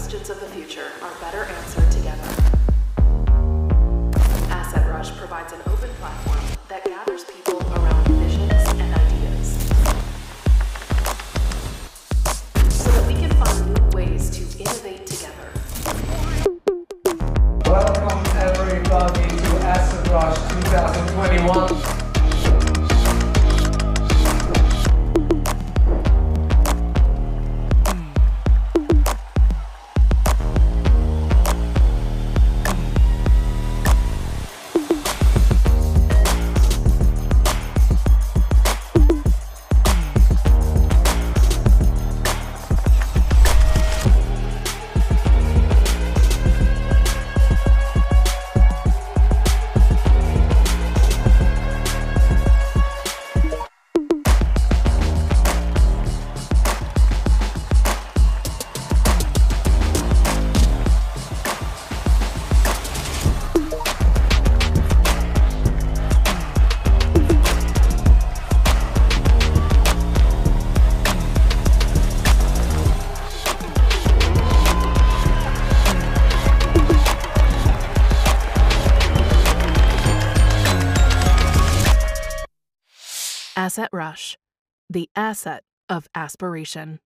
questions of the future are better answered together. AssetRush provides an open platform AssetRush, the asset of aspiration.